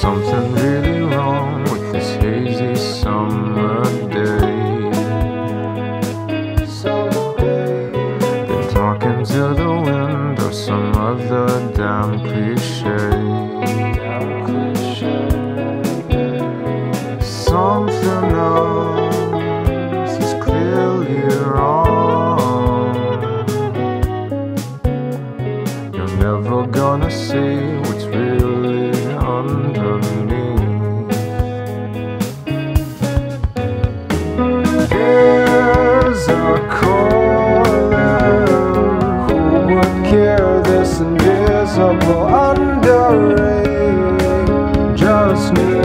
Something really wrong with this hazy summer day. Been talking to the wind or some other damn cliche. Something else is clearly wrong. You're never gonna see what's really underrated? Just need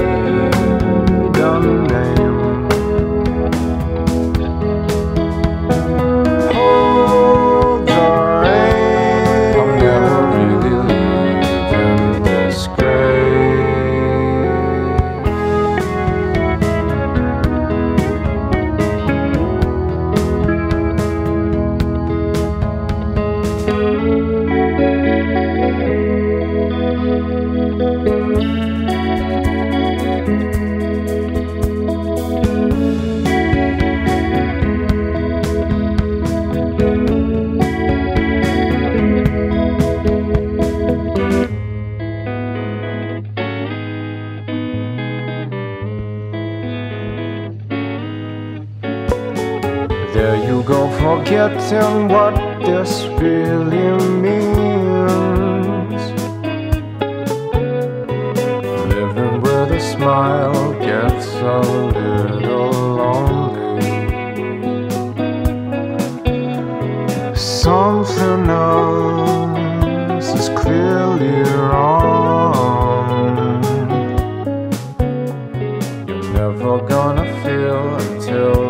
There you go forgetting what this really means. Living with a smile gets a little lonely. Something else is clearly wrong. You're never gonna feel until